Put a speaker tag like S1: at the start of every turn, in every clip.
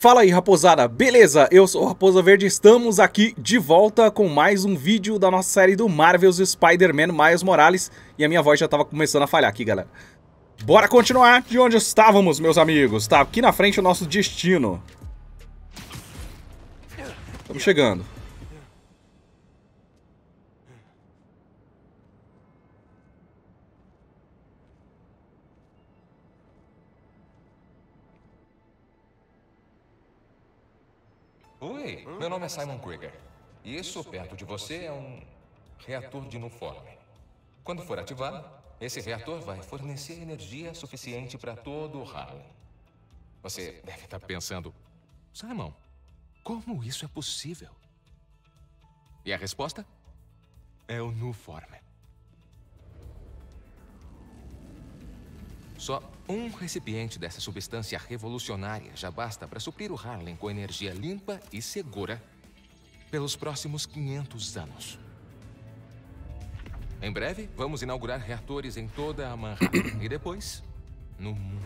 S1: Fala aí, raposada, beleza? Eu sou o Raposa Verde, estamos aqui de volta com mais um vídeo da nossa série do Marvel's Spider-Man Miles Morales. E a minha voz já tava começando a falhar aqui, galera. Bora continuar de onde estávamos, meus amigos. Tá aqui na frente o nosso destino. Estamos chegando
S2: Oi, meu nome é Simon Krieger. E isso perto de você é um reator de Nuform. Quando for ativado, esse reator vai fornecer energia suficiente para todo o Harlem. Você deve estar pensando, Simon, como isso é possível? E a resposta? É o Nuform. Só um recipiente dessa substância revolucionária já basta para suprir o Harlem com energia limpa e segura pelos próximos 500 anos. Em breve, vamos inaugurar reatores em toda a Manhattan e depois, no mundo.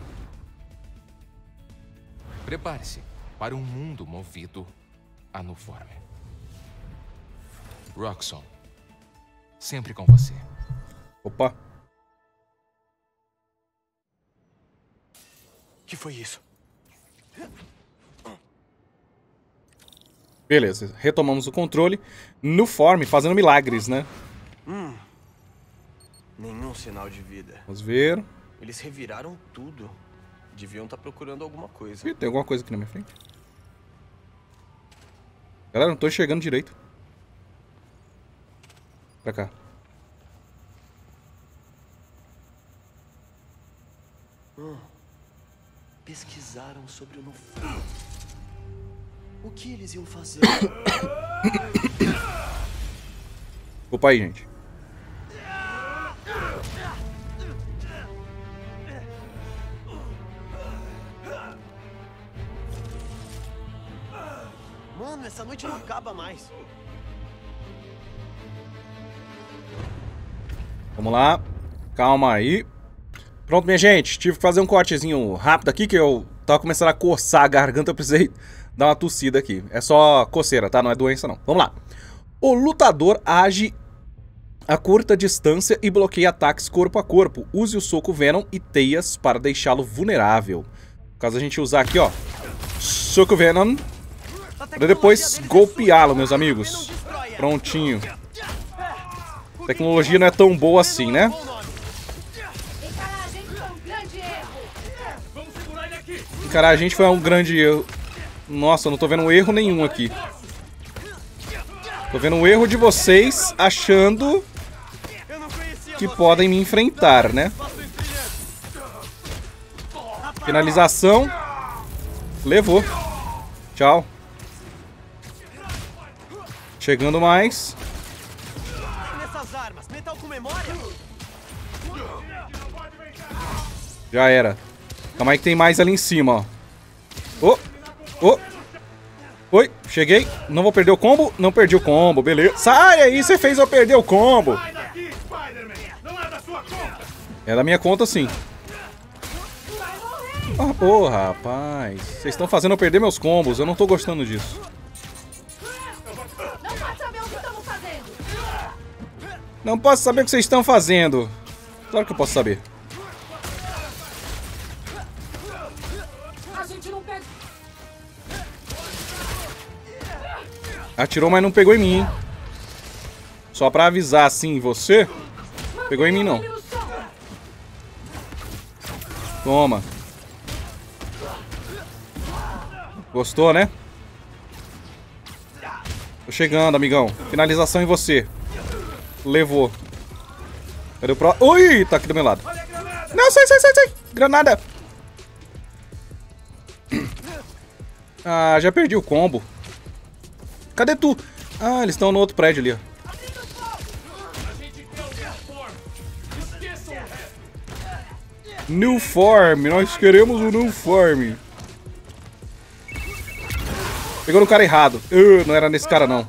S2: Prepare-se para um mundo movido a Nuform. Roxxon, sempre com você.
S1: Opa
S3: que foi isso?
S1: Beleza, retomamos o controle. No form, fazendo milagres, né?
S3: Hum. Nenhum sinal de vida.
S1: Vamos ver.
S3: Eles reviraram tudo. Deviam estar tá procurando alguma coisa.
S1: Ih, tem alguma coisa aqui na minha frente. Galera, não tô enxergando direito. Pra cá.
S3: Hum pesquisaram sobre o Nufão. O que eles iam fazer?
S1: Opa aí, gente.
S3: Mano, essa noite não acaba mais.
S1: Vamos lá. Calma aí. Pronto, minha gente, tive que fazer um cortezinho rápido aqui, que eu tava começando a coçar a garganta, eu precisei dar uma tossida aqui. É só coceira, tá? Não é doença, não. Vamos lá. O lutador age a curta distância e bloqueia ataques corpo a corpo. Use o soco Venom e teias para deixá-lo vulnerável. Caso a gente usar aqui, ó, soco Venom, para depois golpeá-lo, meus amigos. Prontinho. A tecnologia não é tão boa assim, né? Cara, a gente foi um grande erro. Nossa, eu não tô vendo erro nenhum aqui. Tô vendo um erro de vocês achando que podem me enfrentar, né? Finalização. Levou. Tchau. Chegando mais. Já era. Calma aí que tem mais ali em cima, ó. Ô, ô. Oi, cheguei. Não vou perder o combo. Não perdi o combo, beleza. Sai aí, você fez eu perder o combo. É da minha conta, sim. Ah, porra, rapaz. Vocês estão fazendo eu perder meus combos. Eu não tô gostando disso. Não posso saber o que vocês estão fazendo. Claro que eu posso saber. Atirou, mas não pegou em mim, hein? Só pra avisar, assim, você... Pegou em mim, não. Toma. Gostou, né? Tô chegando, amigão. Finalização em você. Levou. Cadê o pro... Ui, tá aqui do meu lado. Não, sai, sai, sai, sai. Granada. Ah, já perdi o combo. Cadê tu? Ah, eles estão no outro prédio ali, ó. New Form, nós queremos o New Form. Pegou no cara errado. Uh, não era nesse cara, não.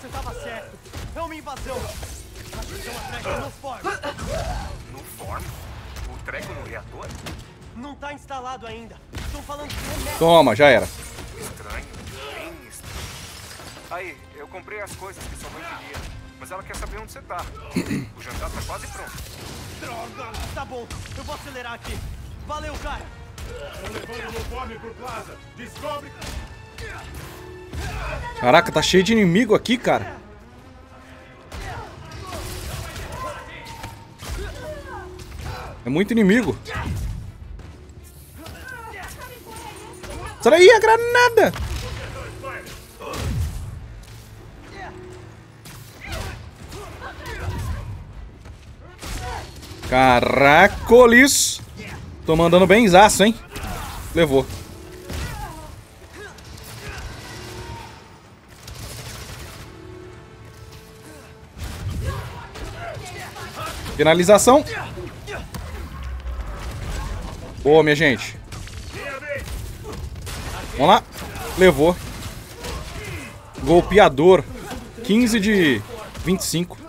S1: Você tava certo. É uma invasão.
S3: Form? O treco no reator? Não tá instalado ainda. Estão falando de
S1: Toma, já era.
S4: O jantar tá quase pronto.
S5: Droga! Tá bom, eu vou acelerar aqui. Valeu, cara!
S6: Estão levando o uniforme pro Plaza. Descobre...
S1: Caraca, tá cheio de inimigo aqui, cara. É muito inimigo. Sai daí, a granada! Caracolis! Tô mandando benzaço, hein? Levou. Finalização. Boa, minha gente. Vamos lá. Levou. Golpeador. 15 de 25.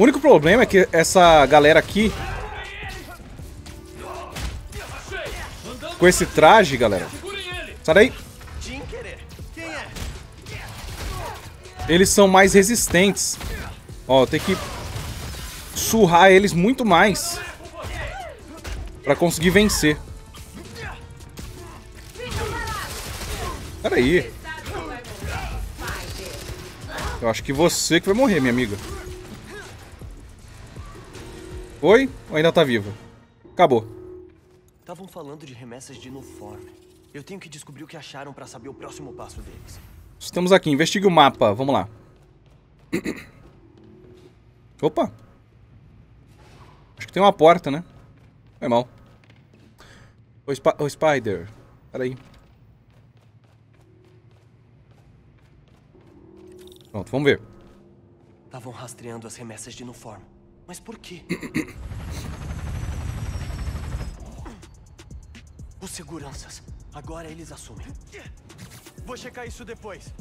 S1: O único problema é que essa galera aqui... Com esse traje, galera... Sai daí. Eles são mais resistentes. Ó, tem que surrar eles muito mais pra conseguir vencer. Pera aí. Eu acho que você que vai morrer, minha amiga. Oi? Ou ainda tá viva? Acabou.
S5: Estavam falando de remessas de uniforme. Eu tenho que descobrir o que acharam pra saber o próximo passo deles.
S1: Estamos aqui. Investigue o mapa. Vamos lá. Opa. Acho que tem uma porta, né? Foi mal. Ô, Sp Ô Spider. Peraí. Pronto, vamos ver.
S5: Estavam rastreando as remessas de uniforme. Mas por quê? Os seguranças. Agora eles assumem. Vou checar isso depois.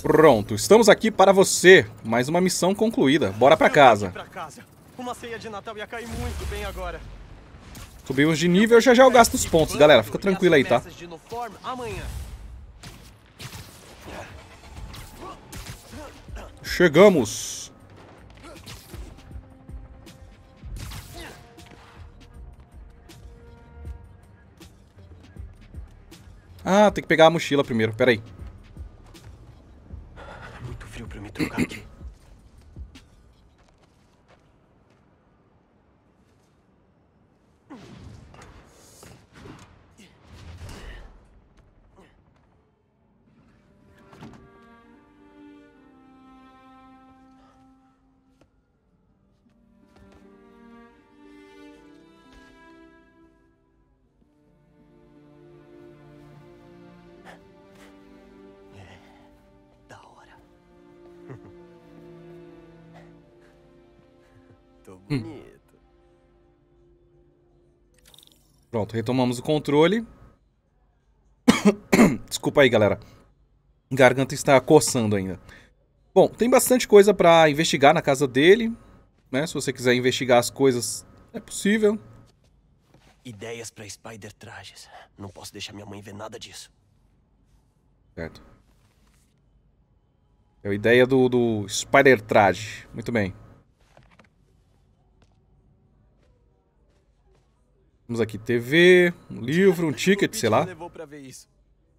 S1: Pronto, estamos aqui para você. Mais uma missão concluída. Bora pra
S5: Eu
S1: casa.
S5: pra casa. Uma ceia de Natal ia cair muito bem agora.
S1: Subimos de nível, já já eu gasto os pontos, galera. Fica tranquilo aí, tá? Chegamos. Ah, tem que pegar a mochila primeiro. Pera aí. Pronto, retomamos o controle. Desculpa aí, galera. Garganta está coçando ainda. Bom, tem bastante coisa pra investigar na casa dele, né? Se você quiser investigar as coisas, é possível.
S5: Ideias pra Spider trajes. Não posso deixar minha mãe ver nada disso.
S1: Certo. É a ideia do, do Spider Traje. Muito bem. Temos aqui TV, um livro, um ticket, sei lá.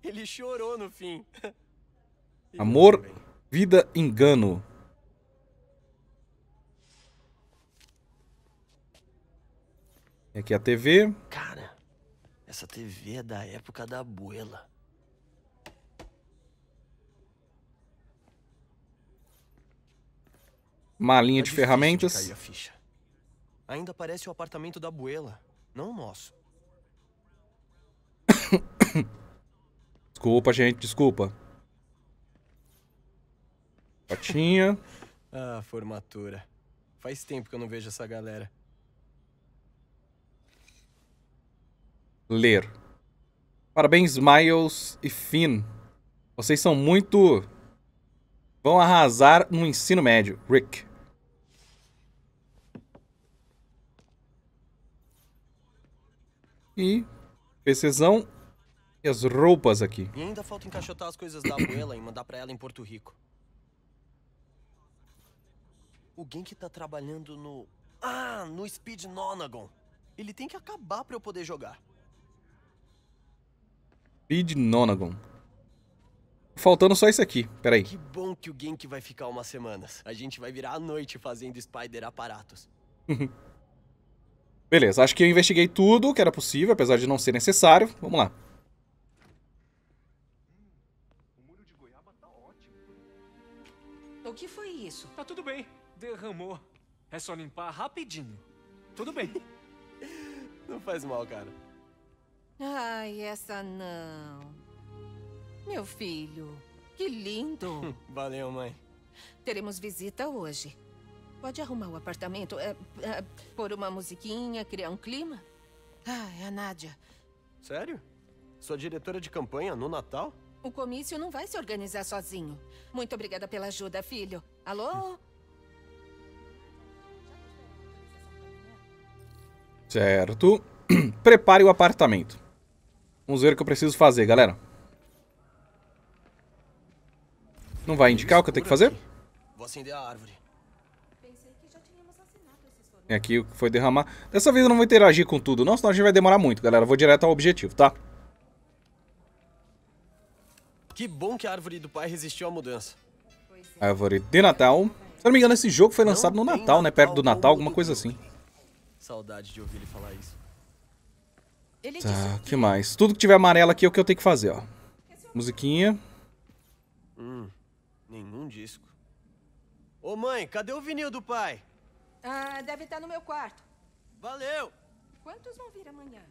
S5: Ele chorou no fim.
S1: Amor, vida, engano. Aqui a TV.
S5: Cara, essa TV é da época da abuela.
S1: Malinha
S5: Tá
S1: de ferramentas.
S5: ficha. Ainda parece o apartamento da abuela, não o nosso.
S1: Desculpa, gente, desculpa. Patinha.
S5: Ah, formatura. Faz tempo que eu não vejo essa galera.
S1: Ler. Parabéns, Miles e Finn. Vocês são muito. Vão arrasar no ensino médio, Rick. E. PCzão. E as roupas aqui.
S5: E ainda falta encaixotar as coisas da abuela e mandar pra ela em Porto Rico. O Genki tá trabalhando no... Ah, no Speed Nonagon. Ele tem que acabar pra eu poder jogar.
S1: Speed Nonagon. Faltando só isso aqui. Peraí.
S5: Que bom que o Genki vai ficar umas semanas. A gente vai virar a noite fazendo Spider aparatos.
S1: Beleza, acho que eu investiguei tudo que era possível, apesar de não ser necessário. Vamos lá.
S7: O que foi isso?
S8: Tá tudo bem. Derramou. É só limpar rapidinho. Tudo bem.
S5: Não faz mal, cara.
S7: Ai, essa não. Meu filho, que lindo.
S5: Valeu, mãe.
S7: Teremos visita hoje. Pode arrumar o apartamento, é, é, pôr uma musiquinha, criar um clima? Ah, é a Nádia.
S5: Sério? Sua diretora de campanha no Natal?
S7: O comício não vai se organizar sozinho. Muito obrigada pela ajuda, filho. Alô?
S1: Certo. Prepare o apartamento. Vamos ver o que eu preciso fazer, galera. Não vai indicar o que eu tenho que fazer?
S5: Vou acender a árvore.
S1: É aqui o que foi derramar. Dessa vez eu não vou interagir com tudo, não, senão a gente vai demorar muito, galera. Eu vou direto ao objetivo, tá?
S5: Que bom que a árvore do pai resistiu à mudança.
S1: Árvore de Natal. Se eu não me engano, esse jogo foi lançado no Natal, né? Perto do
S5: Natal
S1: alguma coisa assim.
S5: Saudade de ouvir ele falar isso.
S7: Ele disse
S1: Tá, que mais? Tudo que tiver amarelo aqui é o que eu tenho que fazer, ó. Musiquinha.
S5: Hum, nenhum disco. Ô mãe, cadê o vinil do pai?
S7: Ah, deve estar no meu quarto.
S5: Valeu!
S7: Quantos vão vir amanhã?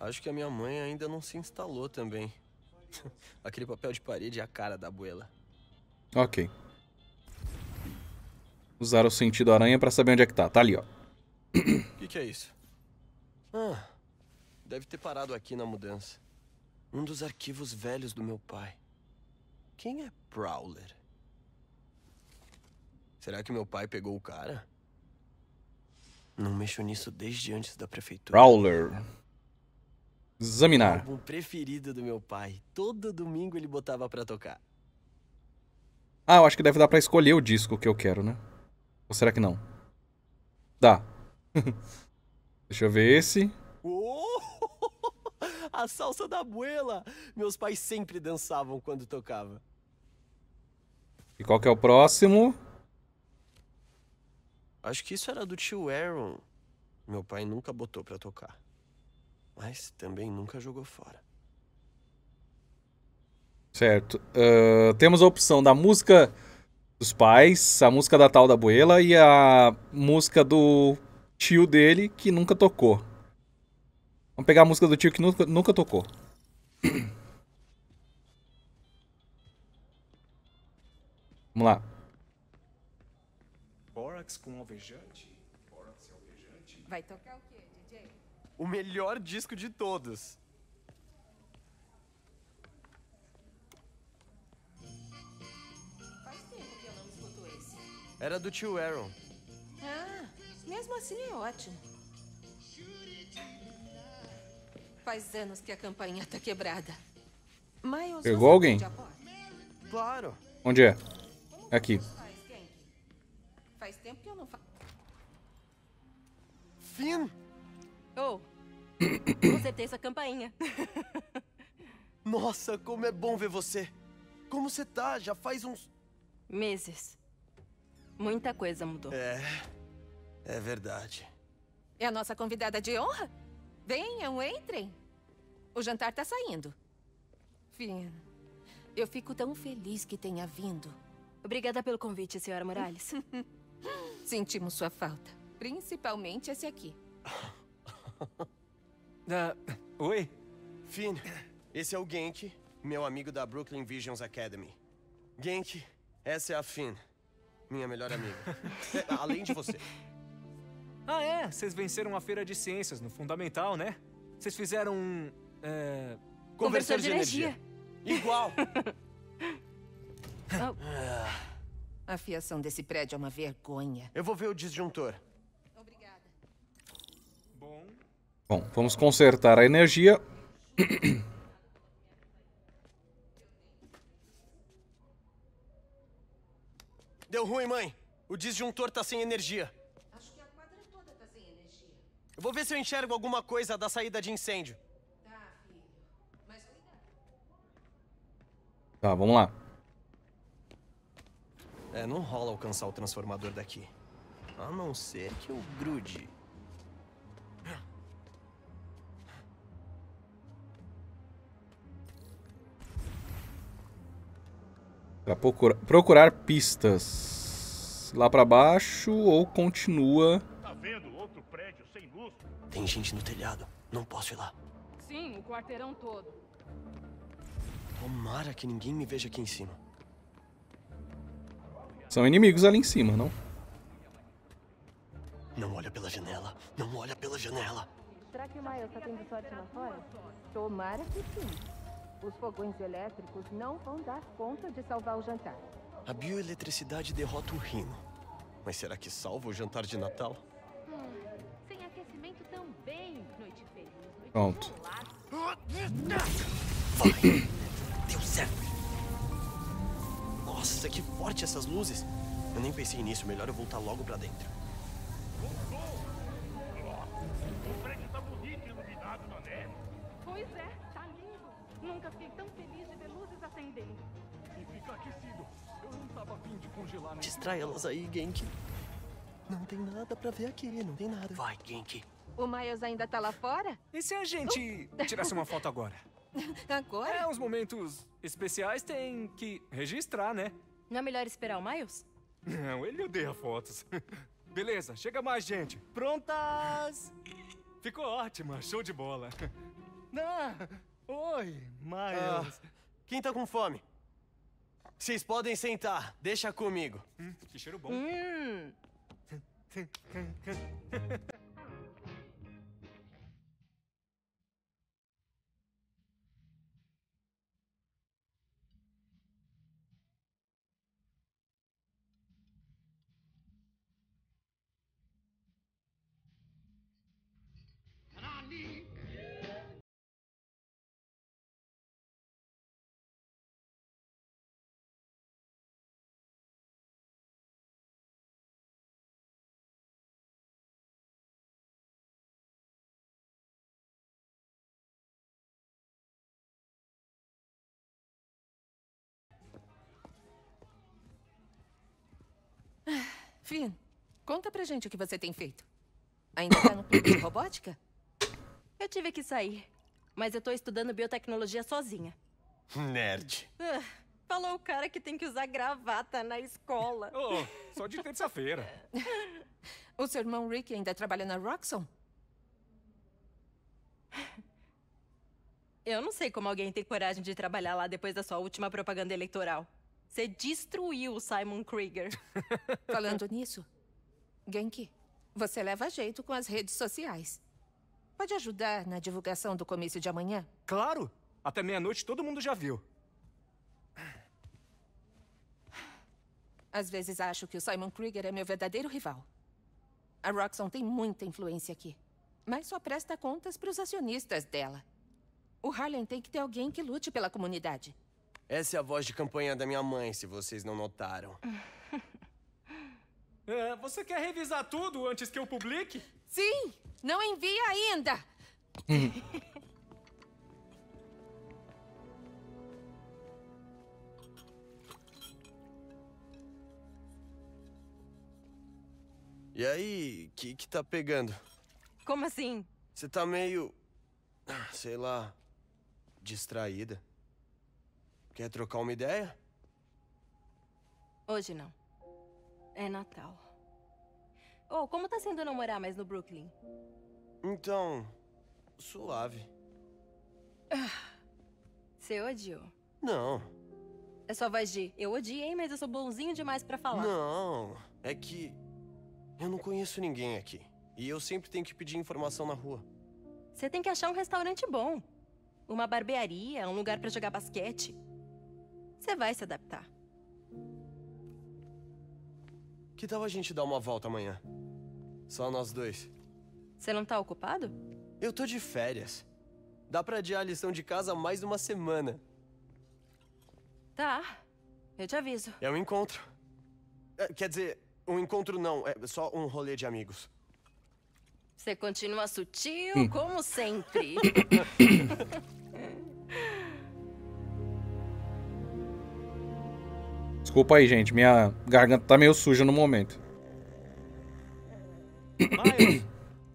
S5: Acho que a minha mãe ainda não se instalou também. Aquele papel de parede é a cara da abuela.
S1: Ok. Usar o sentido aranha pra saber onde é que tá. Tá ali, ó.
S5: O que, que é isso? Ah, deve ter parado aqui na mudança. Um dos arquivos velhos do meu pai. Quem é Prowler? Será que meu pai pegou o cara? Não mexo nisso desde antes da prefeitura.
S1: Prowler. Examinar.
S5: álbum preferido do meu pai. Todo domingo ele botava pra tocar.
S1: Ah, eu acho que deve dar pra escolher o disco que eu quero, né? Ou será que não? Dá. Deixa eu ver esse.
S5: Oh! A salsa da abuela! Meus pais sempre dançavam quando tocava.
S1: E qual que é o próximo?
S5: Acho que isso era do tio Aaron. Meu pai nunca botou pra tocar. Mas também nunca jogou fora.
S1: Certo. Ah, temos a opção da música dos pais, a música da tal da abuela e a música do tio dele que nunca tocou. Vamos pegar a música do tio que nunca, nunca tocou. Vamos lá.
S8: Borax com alvejante. Borax e alvejante.
S7: Vai tocar o quê, DJ?
S5: O melhor disco de todos.
S7: Faz tempo que eu não escuto esse.
S5: Era do tio Aaron.
S7: Ah, mesmo assim é ótimo. Faz anos que a campainha tá quebrada. Miles,
S1: Pegou alguém?
S5: Claro.
S1: Onde é? Aqui.
S7: Faz, tempo que eu não faço.
S5: Finn!
S9: Oh, consertei essa campainha.
S5: Nossa, como é bom ver você. Como você tá? Já faz uns.
S9: Meses. Muita coisa mudou.
S5: É. É verdade.
S7: É a nossa convidada de honra? Venham, entrem. O jantar tá saindo. Finn, eu fico tão feliz que tenha vindo.
S9: Obrigada pelo convite, senhora Morales.
S7: Sentimos sua falta. Principalmente esse aqui.
S8: Ah, oi?
S5: Finn, esse é o Genki, meu amigo da Brooklyn Visions Academy. Genki, essa é a Finn, minha melhor amiga. É, além de você.
S8: Ah, é? Vocês venceram a feira de ciências no Fundamental, né? Vocês fizeram um. É...
S5: Conversor de energia. Igual.
S7: A fiação desse prédio é uma vergonha.
S5: Eu vou ver o disjuntor.
S7: Obrigada.
S8: Bom.
S1: Bom, vamos consertar a energia.
S5: Deu ruim, mãe. O disjuntor tá sem energia.
S7: Acho que a quadra toda tá sem energia.
S5: Eu vou ver se eu enxergo alguma coisa da saída de incêndio.
S7: Tá, filho. Mas cuidado.
S1: Tá, vamos lá.
S5: É, não rola alcançar o transformador daqui. A não ser que eu grude.
S1: Pra procura- procurar pistas. Lá pra baixo ou continua.
S6: Tá vendo outro prédio sem luz?
S5: Tem gente no telhado. Não posso ir lá.
S9: Sim, o quarteirão todo.
S5: Tomara que ninguém me veja aqui em cima.
S1: São inimigos ali em cima, não?
S5: Não olha pela janela. Não olha pela janela.
S7: Será que o Miles tá tendo sorte lá fora? Tomara que sim. Os fogões elétricos não vão dar conta de salvar o jantar.
S5: A bioeletricidade derrota o rino. Mas será que salva o jantar de Natal?
S9: Sem aquecimento também. Noite feliz, noite
S1: Pronto.
S5: Vai! Nossa, que forte essas luzes! Eu nem pensei nisso, melhor eu voltar logo pra dentro.
S6: O prédio tá bonito e iluminado na neve.
S9: Pois é, tá lindo. Nunca fiquei tão feliz de ver luzes acendendo.
S8: E fica aquecido. Eu não tava afim de congelar nem.
S5: Distrai elas aí, Genki. Não tem nada pra ver aqui, não tem nada. Vai, Genki.
S7: O Miles ainda tá lá fora?
S8: E se a gente tirasse uma foto agora?
S7: Agora?
S8: É, os momentos especiais tem que registrar, né?
S9: Não é melhor esperar o Miles?
S8: Não, ele odeia fotos. Beleza, chega mais gente. Prontas! Ficou ótima, show de bola. Ah, oi, Miles.
S5: Quem tá com fome? Vocês podem sentar, deixa comigo.
S8: Hum, que cheiro bom.
S9: Hum.
S7: Finn, conta pra gente o que você tem feito. Ainda tá no clube de robótica?
S9: Eu tive que sair. Mas eu tô estudando biotecnologia sozinha.
S5: Nerd.
S9: Ah, falou o cara que tem que usar gravata na escola.
S8: Oh, só de terça-feira.
S7: O seu irmão Rick ainda trabalha na Roxxon?
S9: Eu não sei como alguém tem coragem de trabalhar lá depois da sua última propaganda eleitoral. Você destruiu o Simon Krieger.
S7: Falando nisso, Genki, você leva jeito com as redes sociais. Pode ajudar na divulgação do comício de amanhã?
S8: Claro! Até meia-noite todo mundo já viu.
S7: Às vezes acho que o Simon Krieger é meu verdadeiro rival. A Roxxon tem muita influência aqui, mas só presta contas para os acionistas dela. O Harlem tem que ter alguém que lute pela comunidade.
S5: Essa é a voz de campanha da minha mãe, se vocês não notaram.
S8: É, você quer revisar tudo antes que eu publique?
S7: Sim! Não envia ainda!
S5: E aí, que que tá pegando?
S9: Como assim?
S5: Você tá meio. ah, sei lá. distraída. Quer trocar uma ideia?
S9: Hoje não. É Natal. Oh, como tá sendo namorar mais no Brooklyn?
S5: Então. suave.
S9: Você odiou.
S5: Não,
S9: É só voz de eu odiei, mas eu sou bonzinho demais pra falar.
S5: não. É que. eu não conheço ninguém aqui. E eu sempre tenho que pedir informação na rua.
S9: Você tem que achar um restaurante bom. Uma barbearia, um lugar pra jogar basquete. Você vai se adaptar.
S5: Que tal a gente dar uma volta amanhã? Só nós dois.
S9: Você não tá ocupado?
S5: Eu tô de férias. Dá pra adiar a lição de casa mais uma semana.
S9: Tá. Eu te aviso.
S5: É um encontro. É, quer dizer, um encontro não, é só um rolê de amigos.
S9: Você continua sutil, como sempre.
S1: Desculpa aí, gente. Minha garganta tá meio suja no momento.
S8: Miles,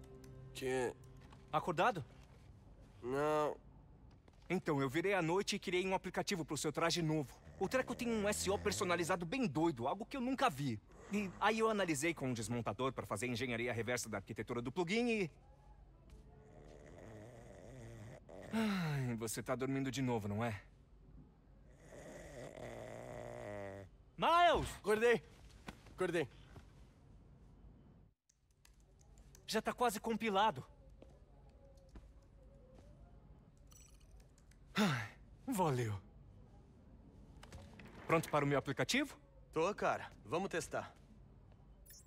S5: Que.
S8: acordado?
S5: Não.
S8: Então, eu virei à noite e criei um aplicativo pro seu traje novo. O treco tem um SEO personalizado bem doido, algo que eu nunca vi. E aí eu analisei com um desmontador para fazer a engenharia reversa da arquitetura do plugin e... Ai, você tá dormindo de novo, não é? Miles!
S5: Acordei. Acordei.
S8: Já tá quase compilado. Valeu. Pronto para o meu aplicativo?
S5: Tô, cara. Vamos testar.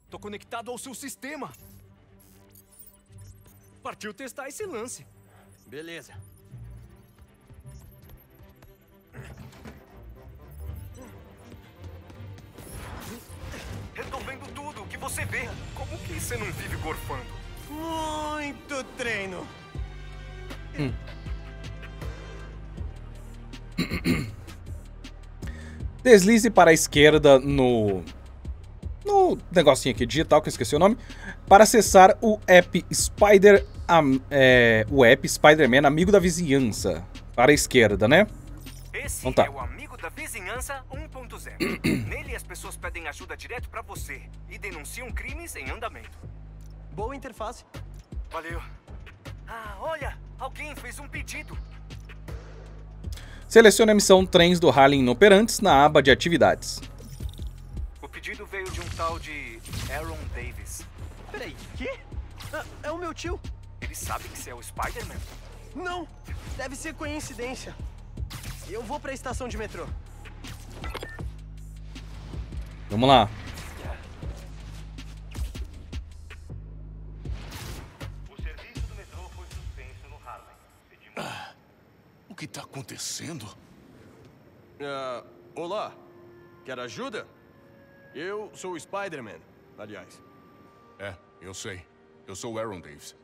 S8: Tô conectado ao seu sistema. Partiu testar esse lance.
S5: Beleza.
S4: Eu tô vendo tudo, o que você vê. Como que você não vive gorfando?
S5: Muito treino.
S1: Deslize para a esquerda no. No negocinho aqui digital, que eu esqueci o nome. Para acessar o app Spider. am- é, o app Spider-Man Amigo da Vizinhança. Para a esquerda, né?
S4: Esse
S1: Então tá.
S4: é o Amigo da Vizinhança 1.0. Nele as pessoas pedem ajuda direto pra você e denunciam crimes em andamento.
S5: Boa interface.
S4: Valeu. Ah, olha, alguém fez um pedido.
S1: Selecione a missão Trens do Harlem Inoperantes na aba de atividades.
S4: O pedido veio de um tal de Aaron Davis.
S5: Peraí, quê? Ah, é o meu tio.
S4: Ele sabe que você é o Spider-Man?
S5: Não, deve ser coincidência. Eu vou pra estação de metrô.
S1: Vamos lá.
S6: O serviço do metrô foi suspenso no Harlem. Pedimos
S10: O que tá acontecendo?
S5: Ah, olá, quer ajuda? Eu sou o Spider-Man, aliás.
S10: É, eu sei. Eu sou o Aaron Davis.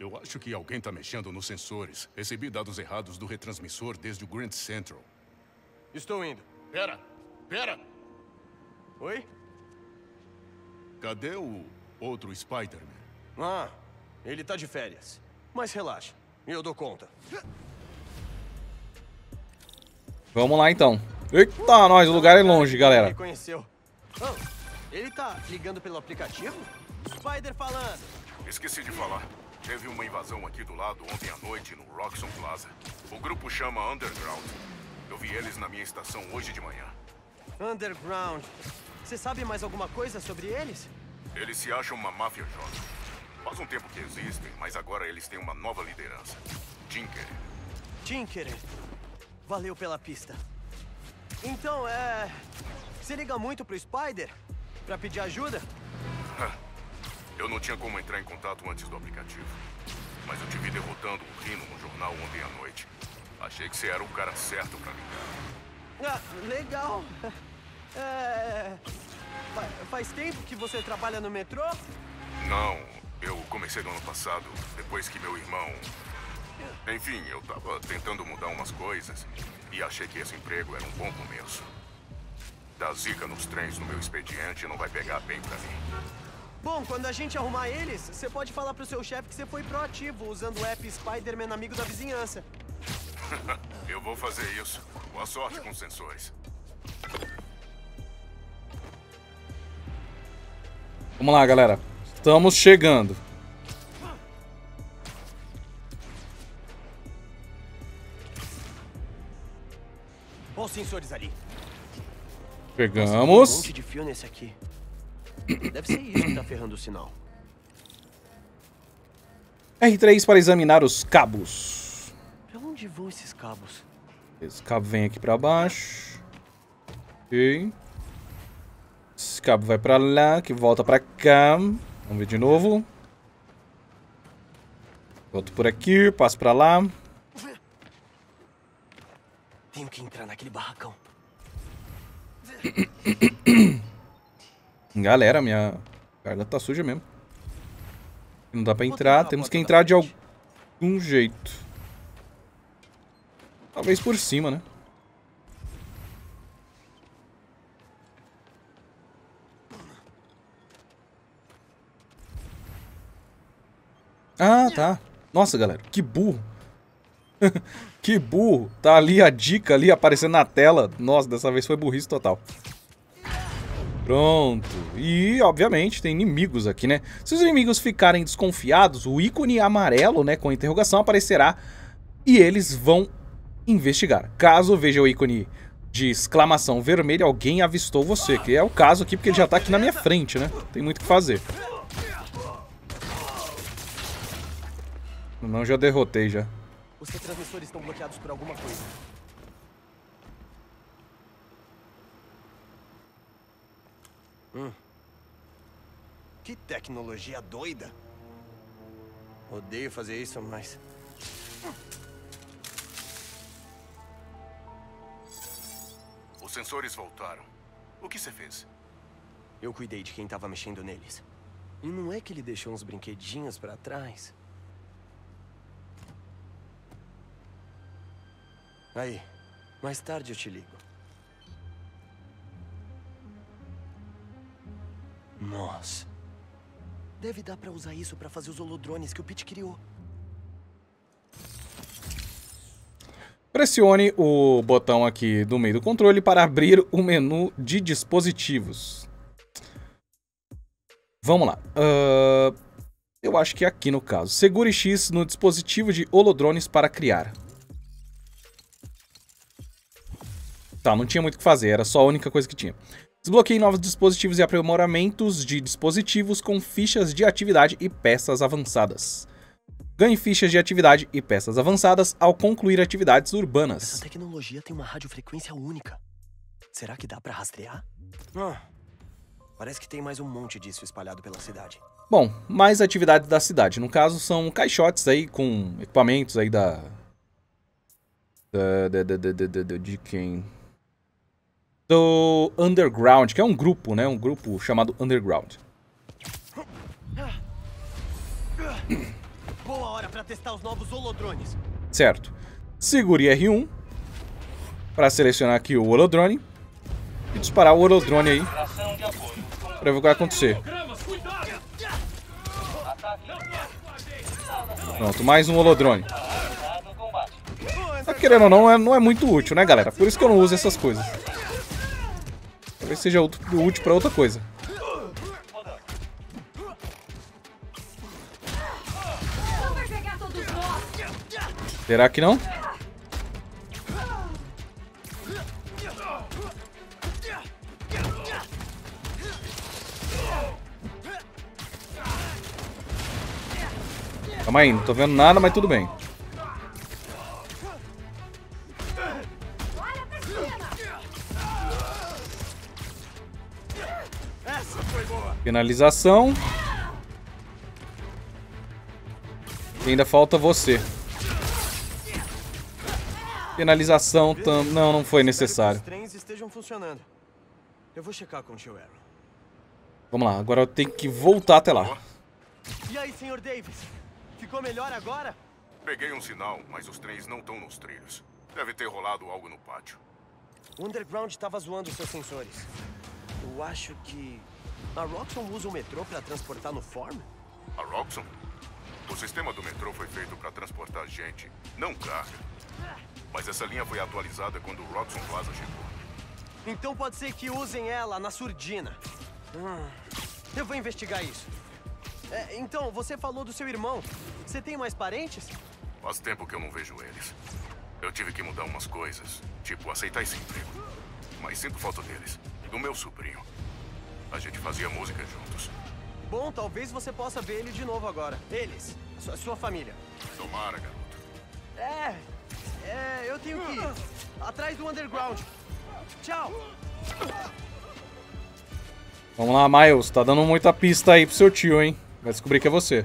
S10: Eu acho que alguém tá mexendo nos sensores. Recebi dados errados do retransmissor desde o Grand Central.
S5: Estou indo.
S10: Pera! Pera!
S5: Oi?
S10: Cadê o outro Spider-Man?
S5: Ah, ele tá de férias. Mas relaxa, eu dou conta.
S1: Vamos lá então. Eita, nós, o lugar é longe, galera.
S5: Reconheceu. Oh, ele tá ligando pelo aplicativo? Spider falando.
S10: Esqueci de falar. Teve uma invasão aqui do lado ontem à noite no Roxon Plaza. O grupo chama Underground. Eu vi eles na minha estação hoje de manhã.
S5: Underground. Você sabe mais alguma coisa sobre eles?
S10: Eles se acham uma máfia jovem. Faz um tempo que existem, mas agora eles têm uma nova liderança. Tinker.
S5: Tinkerer. Valeu pela pista. Então, é. Você liga muito pro Spider? Pra pedir ajuda?
S10: Eu não tinha como entrar em contato antes do aplicativo. Mas eu te vi derrotando um Rino no jornal ontem à noite. Achei que você era o cara certo pra ligar.
S5: Ah, legal. É. fa- Faz tempo que você trabalha no metrô?
S10: Não, eu comecei no ano passado, depois que meu irmão. Enfim, eu tava tentando mudar umas coisas e achei que esse emprego era um bom começo. Dar zica nos trens no meu expediente não vai pegar bem pra mim.
S5: Bom, quando a gente arrumar eles, você pode falar pro seu chefe que você foi proativo usando o app Spider-Man Amigo da Vizinhança.
S10: eu vou fazer isso. Boa sorte com os sensores.
S1: Vamos lá, galera. Estamos chegando.
S5: Os sensores ali. Um
S1: Chegamos.
S5: monte de fio nesse aqui. Deve ser isso que tá ferrando o sinal.
S1: R3 para examinar os cabos.
S5: Onde vão esses cabos?
S1: Esse cabo vem aqui pra baixo. Ok. Esse cabo vai pra lá, que volta pra cá. Vamos ver de novo. Volto por aqui, passo pra lá.
S5: Tenho que entrar naquele barracão.
S1: Galera, minha garganta tá suja mesmo. Não dá pra entrar, temos que entrar de algum jeito. Talvez por cima, né? Ah, tá. Nossa, galera, que burro. que burro. Tá ali a dica ali aparecendo na tela. Nossa, dessa vez foi burrice total. Pronto. E, obviamente, tem inimigos aqui, né? Se os inimigos ficarem desconfiados, o ícone amarelo, né, com interrogação aparecerá e eles vão investigar. Caso veja o ícone de exclamação vermelho, alguém avistou você, que é o caso aqui, porque ele já tá aqui na minha frente, né? Tem muito o que fazer. Não, já derrotei já.
S5: Os retransmissores estão bloqueados por alguma coisa. Hum. Que tecnologia doida. Odeio fazer isso, mas...
S10: Os sensores voltaram. O que você fez?
S5: Eu cuidei de quem tava mexendo neles. E não é que ele deixou uns brinquedinhos pra trás? Aí, mais tarde eu te ligo. Nossa. Deve dar pra usar isso pra fazer os holodrones que o Pete criou.
S1: Pressione o botão aqui do meio do controle para abrir o menu de dispositivos. Vamos lá. Uh, eu acho que é aqui no caso. Segure X no dispositivo de holodrones para criar. Tá, não tinha muito o que fazer, era só a única coisa que tinha. Desbloqueie novos dispositivos e aprimoramentos de dispositivos com fichas de atividade e peças avançadas. Ganhe fichas de atividade e peças avançadas ao concluir atividades urbanas.
S5: Essa tecnologia tem uma radiofrequência única. Será que dá pra rastrear? Ah, parece que tem mais um monte disso espalhado pela cidade.
S1: Bom, mais atividades da cidade. No caso, são caixotes aí com equipamentos aí da... Da... da, da, da, da, da de quem? do Underground, que é um grupo, né? Um grupo chamado Underground.
S5: Boa hora para testar os novos holodrones.
S1: Certo. Segure R1 para selecionar aqui o holodrone e disparar o holodrone aí para ver o que vai acontecer. Pronto, mais um holodrone. Tá querendo ou não, é, não é muito útil, né, galera? Por isso que eu não uso essas coisas. Talvez seja útil pra outra coisa. Será que não? Calma aí, não tô vendo nada, mas tudo bem. Finalização. E ainda falta você. Finalização tam... Não, não foi necessário.
S5: Os trens estejam funcionando. Eu vou checar com o tio Aaron.
S1: Vamos lá, agora eu tenho que voltar até lá.
S5: E aí, Sr. Davis? Ficou melhor agora?
S10: Peguei um sinal, mas os trens não estão nos trilhos. Deve ter rolado algo no pátio.
S5: O Underground estava zoando seus sensores. Eu acho que a Roxxon usa o metrô para transportar no Form?
S10: A Roxxon? O sistema do metrô foi feito para transportar gente, não carga. Mas essa linha foi atualizada quando o Roxxon Plaza chegou.
S5: Então pode ser que usem ela na surdina. Hum, eu vou investigar isso. É, então, você falou do seu irmão. Você tem mais parentes?
S10: Faz tempo que eu não vejo eles. Eu tive que mudar umas coisas, tipo aceitar esse emprego. Mas sinto falta deles. Do meu sobrinho. A gente fazia música juntos.
S5: Bom, talvez você possa ver ele de novo agora. Eles. Sua, sua família.
S10: Tomara, garoto.
S5: É, é, eu tenho que ir. Atrás do underground. Tchau.
S1: Vamos lá, Miles. Tá dando muita pista aí pro seu tio, hein? Vai descobrir que é você.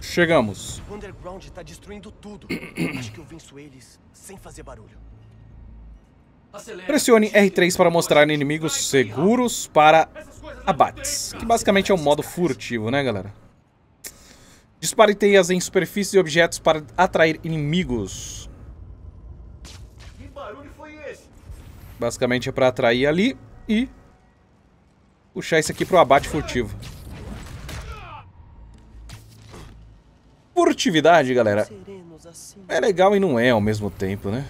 S1: Chegamos.
S5: O underground tá destruindo tudo. Acho que eu venço eles sem fazer barulho.
S1: Pressione R3 para mostrar inimigos seguros para abates. Que basicamente é um modo furtivo, né, galera? Dispare teias em superfícies e objetos para atrair inimigos. Basicamente é para atrair ali e puxar isso aqui pro abate furtivo. Furtividade, galera.
S5: Assim.
S1: É legal e não é ao mesmo tempo, né?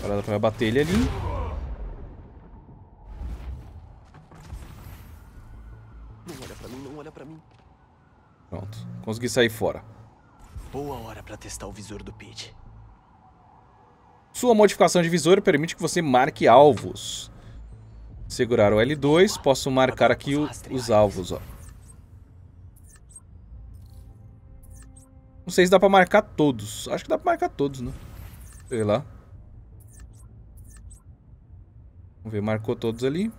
S1: Parada pra bater ele ali.
S5: Não olha pra mim, não olha pra mim.
S1: Pronto. Consegui sair fora.
S5: Boa hora pra testar o visor do Pete.
S1: Sua modificação de visor permite que você marque alvos. Segurar o L2, posso marcar aqui o- os alvos, ó. Não sei se dá pra marcar todos. Acho que dá pra marcar todos, né? Sei lá. Vamos ver, marcou todos ali.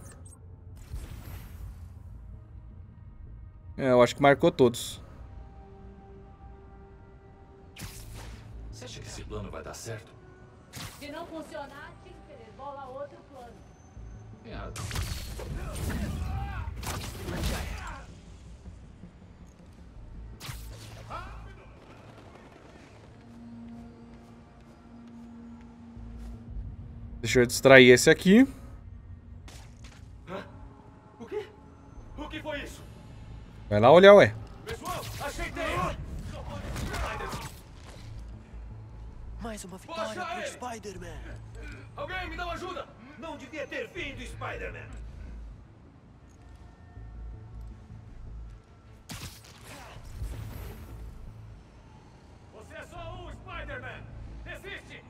S1: É, eu acho que marcou todos.
S11: Esse plano vai dar certo?
S12: Se não funcionar, Tinkerer bola outro plano.
S11: Tem razão.
S1: Deixa eu distrair esse aqui.
S6: O quê? O que foi isso?
S1: Vai lá olhar, ué.
S6: Pessoal, achei teia!
S5: Mais uma vitória
S6: Poxa,
S5: pro! Spider-Man.
S6: Alguém me dá uma ajuda! Não devia ter vindo, Spider-Man! Você é só um, Spider-Man! Resiste!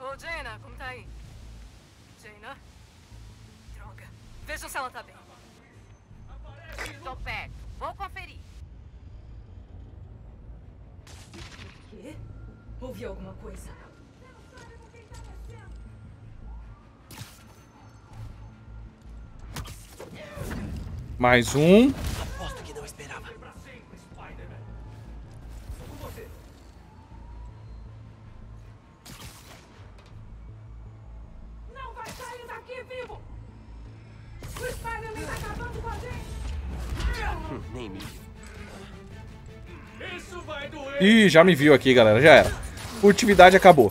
S12: Ô, Jaina, como tá aí? Jaina? Droga. Vejam se ela tá bem.
S13: Tô perto. Vou conferir.
S12: Quê? Ouvi alguma coisa?
S1: Mais um.
S5: Aposto que não esperava.
S12: Não vai sair daqui vivo! O Spider-Man tá acabando com a gente!
S5: Nem me viu.
S6: Isso vai doer!
S1: Ih, já me viu aqui, galera. Já era. Furtividade acabou.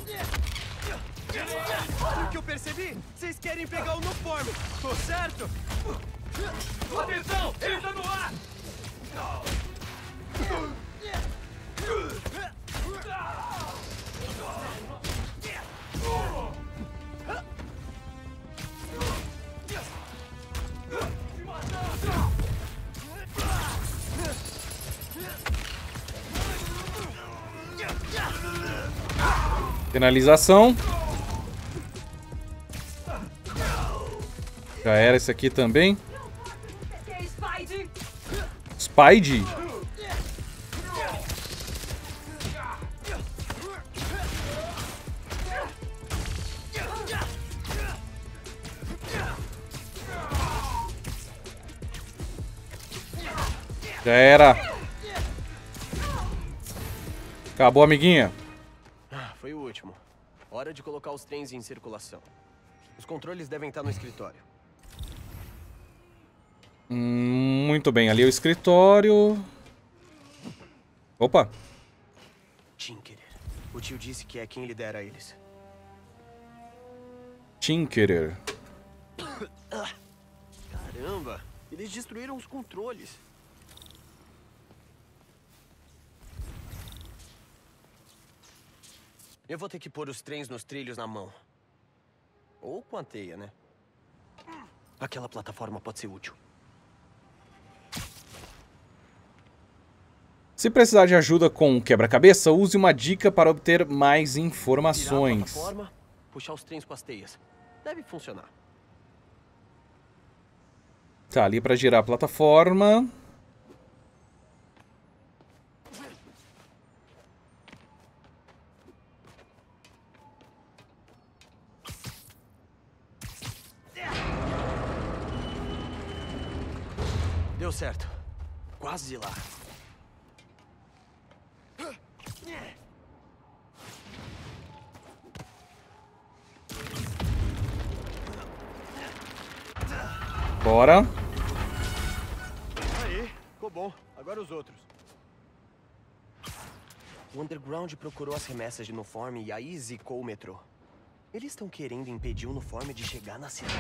S1: Finalização. Já era esse aqui também.
S12: Spidey.
S1: Já era. Acabou, amiguinha.
S5: Colocar os trens em circulação. Os controles devem estar no escritório.
S1: Hum, muito bem, ali é o escritório. Opa.
S5: Tinkerer. O tio disse que é quem lidera eles.
S1: Tinkerer.
S5: Caramba! Eles destruíram os controles. Eu vou ter que pôr os trens nos trilhos na mão. Ou com a teia, né? Aquela plataforma pode ser útil.
S1: Se precisar de ajuda com um quebra-cabeça, use uma dica para obter mais informações.
S5: plataforma, puxar os trens com as teias. Deve funcionar.
S1: Tá, ali pra girar a plataforma.
S5: Deu certo. Quase lá.
S1: Bora.
S5: Aí, ficou bom. Agora os outros. O Underground procurou as remessas de uniforme e aí zicou o metrô. Eles estão querendo impedir o uniforme de chegar na cidade.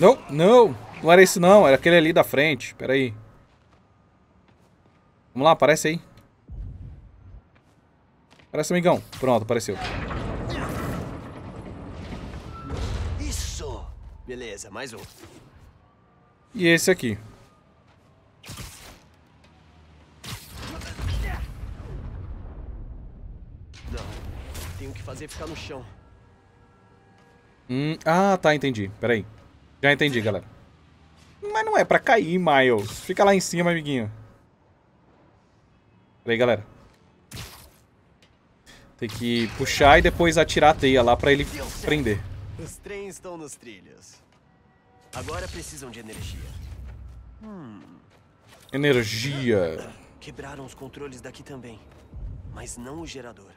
S1: Não, não. Não era esse não, era aquele ali da frente. Pera aí. Vamos lá, aparece aí. Aparece, amigão. Pronto, apareceu.
S5: Isso! Beleza, mais um.
S1: E esse aqui.
S5: Não. Tenho que fazer ficar no chão.
S1: Hum, ah, tá, entendi. Pera aí. Já entendi, galera. Mas não é pra cair, Miles. Fica lá em cima, amiguinho. Pera aí, galera. Tem que puxar e depois atirar a teia lá pra ele prender.
S5: Os trens estão nos trilhos. Agora precisam de energia. Hum.
S1: Energia.
S5: Quebraram os controles daqui também. Mas não o gerador.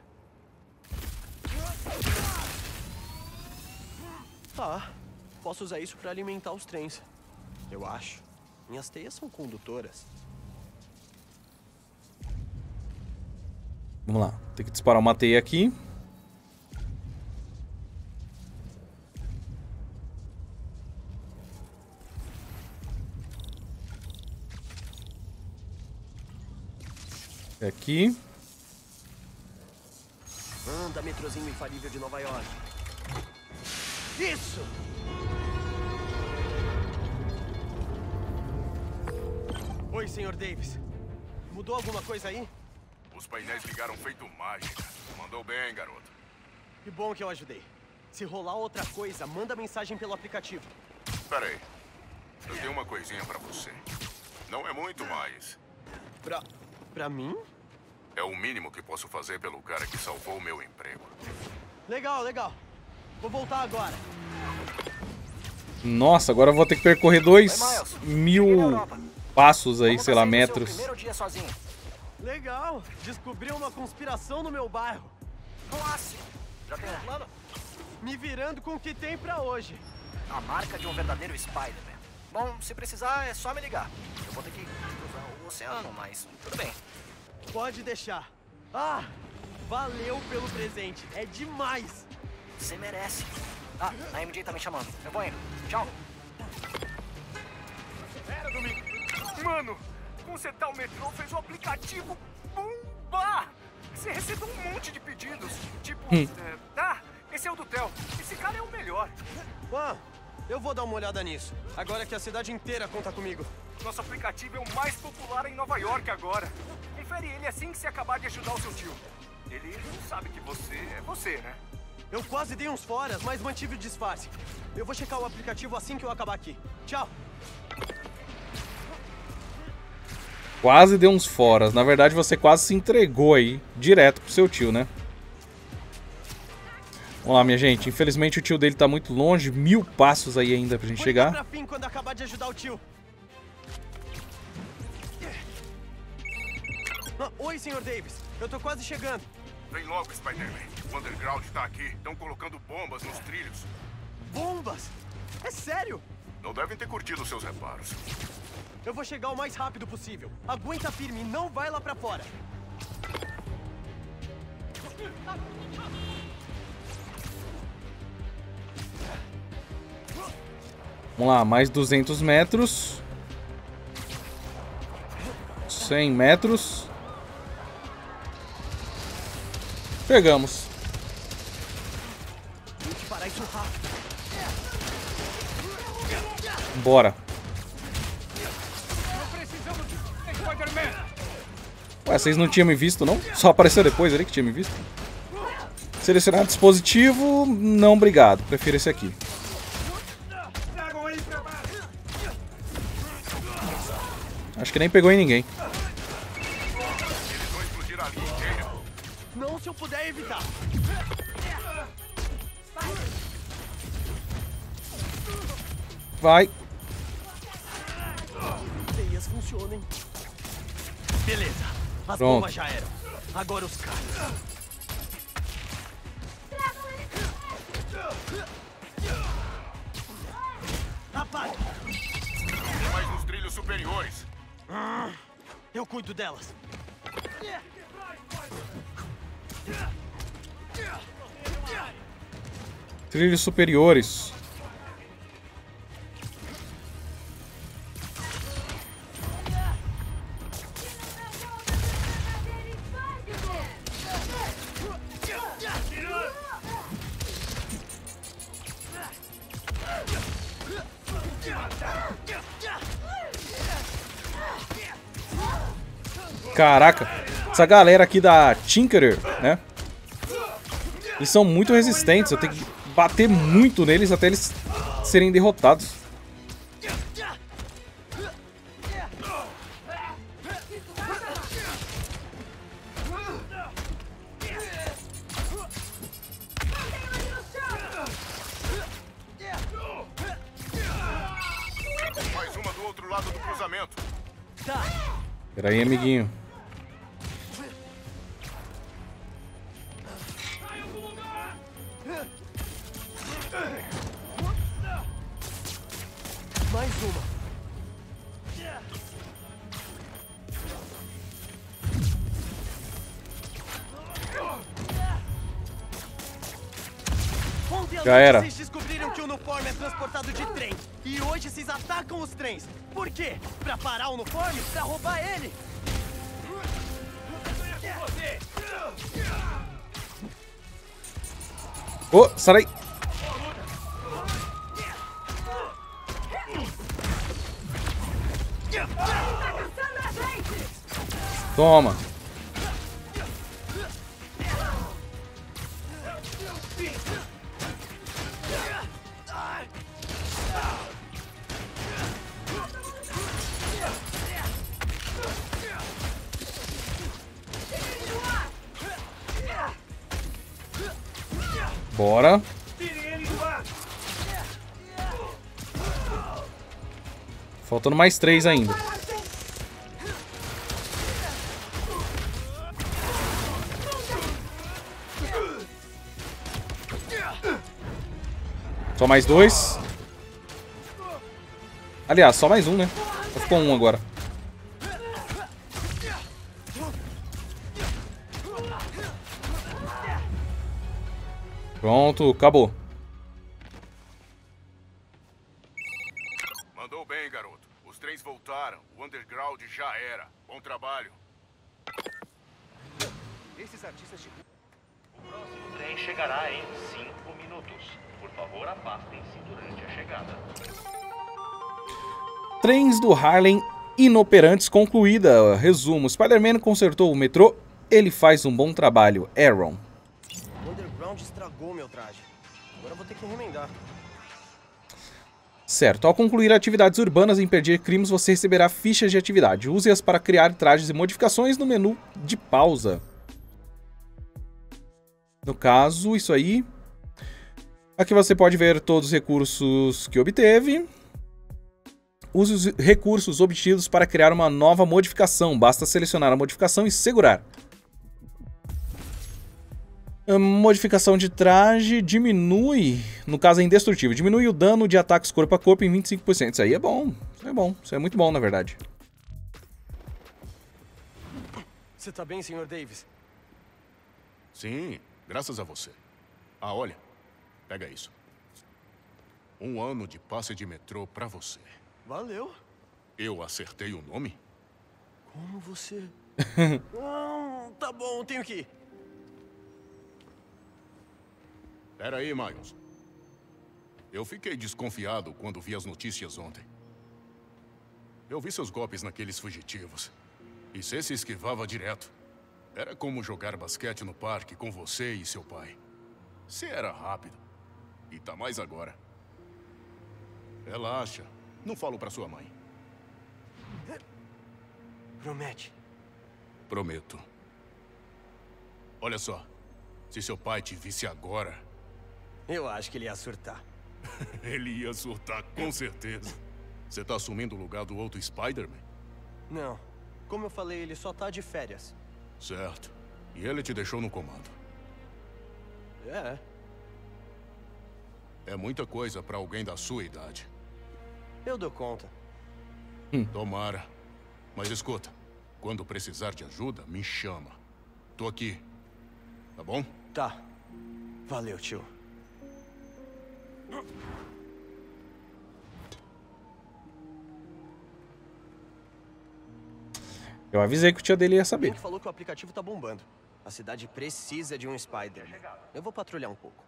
S5: Tá. Posso usar isso para alimentar os trens. Eu acho. Minhas teias são condutoras.
S1: Vamos lá. Tem que disparar uma teia aqui. Aqui.
S5: Anda, metrozinho infalível de Nova York. Isso! Oi, Sr. Davis. Mudou alguma coisa aí?
S10: Os painéis ligaram feito mágica. Mandou bem, garoto.
S5: Que bom que eu ajudei. Se rolar outra coisa, manda mensagem pelo aplicativo.
S10: Pera aí. Eu tenho uma coisinha pra você. Não é muito mais.
S5: Pra... pra mim?
S10: É o mínimo que posso fazer pelo cara que salvou o meu emprego.
S5: Legal, legal. Vou voltar agora.
S1: Nossa, agora eu vou ter que percorrer dois mil passos aí, sei lá, metros.
S5: Primeiro dia sozinho. Legal. Descobriu uma conspiração no meu bairro.
S4: Clássico. Já tem um plano?
S5: Me virando com o que tem pra hoje.
S4: A marca de um verdadeiro Spider-Man. Bom, se precisar, é só me ligar. Eu vou ter que cruzar o oceano, mas tudo bem.
S5: Pode deixar. Ah, valeu pelo presente. É demais.
S4: Você merece. Ah, a MJ tá me chamando. Eu vou indo. Tchau. Pera, Domingo. Mano, consertar o metrô fez o aplicativo bombar. Você recebeu um monte de pedidos. Tipo,
S1: Hum.
S4: é, tá, esse é o do Theo. Esse cara é o melhor.
S5: Ah, eu vou dar uma olhada nisso. Agora que a cidade inteira conta comigo.
S4: Nosso aplicativo é o mais popular em Nova York agora. Confere ele assim que você acabar de ajudar o seu tio. Ele não sabe que você é você, né?
S5: Eu quase dei uns foras, mas mantive o disfarce. Eu vou checar o aplicativo assim que eu acabar aqui. Tchau.
S1: Quase deu uns foras. Na verdade, você quase se entregou aí, direto pro seu tio, né? Vamos lá, minha gente. Infelizmente o tio dele tá muito longe. Mil passos aí ainda pra gente
S5: Vou
S1: chegar.
S5: pra fim quando acabar de ajudar o tio. Ah, oi, Sr. Davis. Eu tô quase chegando.
S10: Vem logo, Spider-Man. O Underground tá aqui. Estão colocando bombas nos trilhos.
S5: Bombas? É sério?
S10: Não devem ter curtido seus reparos.
S5: Eu vou chegar o mais rápido possível. Aguenta firme e não vai lá pra fora.
S1: Vamos lá, mais 200 metros. 100 metros.
S5: Rápido.
S1: Bora. Ué, vocês não tinham me visto, não? Só apareceu depois ali que tinha me visto. Selecionar dispositivo, não obrigado. Prefiro esse aqui. Acho que nem pegou em ninguém.
S5: Não se eu puder evitar.
S1: Vai.
S5: Beleza. As
S1: Pronto.
S5: bombas já eram. Agora os caras. Apaga.
S10: Tem mais nos trilhos superiores.
S5: Ah, Eu cuido delas.
S1: Trilhos superiores. Caraca, essa galera aqui da Tinkerer, né? Eles são muito resistentes, eu tenho que bater muito neles até eles serem derrotados.
S10: Mais uma do outro lado do cruzamento.
S1: Pera aí, amiguinho.
S5: Mais uma. Ontem à
S1: Já era.
S5: Vocês descobriram que o uniforme é transportado de trem. E hoje vocês atacam os trens. Por quê? Pra parar o uniforme? Pra roubar ele?
S1: Ô, sai daí. Toma. Bora. Faltando mais três ainda. Só mais dois. Aliás, só mais um, né? Só ficou um agora. Pronto, acabou.
S10: Mandou bem, garoto. Os trens voltaram. O underground já era. Bom trabalho.
S6: Esses artistas de... O próximo trem chegará em 5 minutos. Por favor, afastem-se durante a chegada.
S1: Trens do Harlem inoperantes concluída. Resumo: Spider-Man consertou o metrô. Ele faz um bom trabalho. Aaron.
S5: O Underground estragou meu traje. Agora vou ter que remendar.
S1: Certo. Ao concluir atividades urbanas e impedir crimes, você receberá fichas de atividade. Use-as para criar trajes e modificações no menu de pausa. No caso, isso aí. Aqui você pode ver todos os recursos que obteve. Use os recursos obtidos para criar uma nova modificação. Basta selecionar a modificação e segurar. A modificação de traje diminui, no caso é indestrutível, diminui o dano de ataques corpo a corpo em 25%. Isso aí é bom, isso é bom, isso é muito bom na verdade.
S5: Você tá bem, Sr. Davis?
S10: Sim, graças a você. Ah, olha. Pega isso. Um ano de passe de metrô pra você.
S5: Valeu.
S10: Eu acertei o nome?
S5: Como você... Não, tá bom, tenho que ir.
S10: Pera aí, Miles. Eu fiquei desconfiado quando vi as notícias ontem. Eu vi seus golpes naqueles fugitivos. E você se esquivava direto. Era como jogar basquete no parque com você e seu pai. Você era rápido. E tá mais agora. Relaxa. Não falo pra sua mãe.
S5: Promete.
S10: Prometo. Olha só. Se seu pai te visse agora,
S5: Eu acho que ele ia surtar.
S10: ele ia surtar com certeza. Você tá assumindo o lugar do outro Spider-Man?
S5: Não. Como eu falei, ele só tá de férias.
S10: Certo. E ele te deixou no comando.
S5: É.
S10: É muita coisa pra alguém da sua idade.
S5: Eu dou conta.
S10: Tomara. Mas escuta, quando precisar de ajuda, me chama. Tô aqui. Tá bom?
S5: Tá. Valeu, tio.
S1: Eu avisei que o tio dele ia saber.
S5: Ele falou que o aplicativo tá bombando. A cidade precisa de um Spider. Eu vou patrulhar um pouco.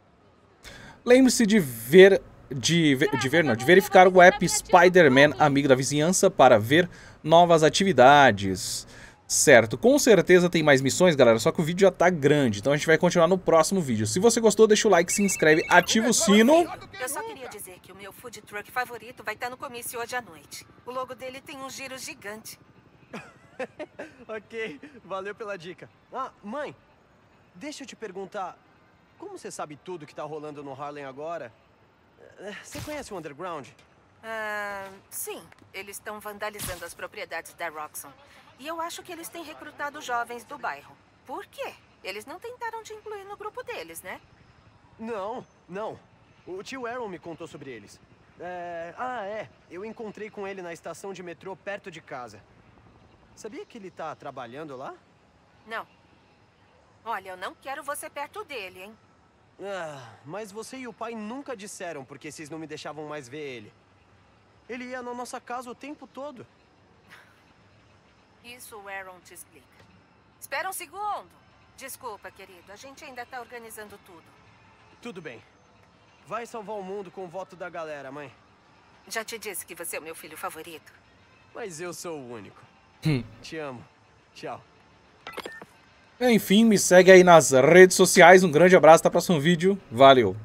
S1: Lembre-se de ver, de, ver- de ver, não, de verificar o app Spider-Man Amigo da Vizinhança para ver novas atividades. Certo, com certeza tem mais missões, galera, só que o vídeo já tá grande, então a gente vai continuar no próximo vídeo. Se você gostou, deixa o like, se inscreve, ativa o sino.
S7: Eu só queria dizer que o meu food truck favorito vai estar no comício hoje à noite. O logo dele tem um giro gigante.
S5: ok, valeu pela dica. Ah, mãe, deixa eu te perguntar. Como você sabe tudo que tá rolando no Harlem agora? Eh, Você conhece o Underground?
S7: Ah, sim, eles estão vandalizando as propriedades da Roxxon. E eu acho que eles têm recrutado jovens do bairro. Por quê? Eles não tentaram te incluir no grupo deles, né?
S5: Não, não. O tio Aaron me contou sobre eles. É... Ah, é. Eu encontrei com ele na estação de metrô perto de casa. Sabia que ele tá trabalhando lá?
S7: Não. Olha, eu não quero você perto dele, hein?
S5: Ah, mas você e o pai nunca disseram porque vocês não me deixavam mais ver ele. Ele ia na nossa casa o tempo todo.
S7: Isso o Aaron te explica. Espera um segundo. Desculpa, querido. A gente ainda tá organizando tudo.
S5: Tudo bem. Vai salvar o mundo com o voto da galera, mãe.
S7: Já te disse que você é o meu filho favorito.
S5: Mas eu sou o único.
S1: Hum.
S5: Te amo. Tchau.
S1: Enfim, me segue aí nas redes sociais. Um grande abraço, até o próximo vídeo. Valeu!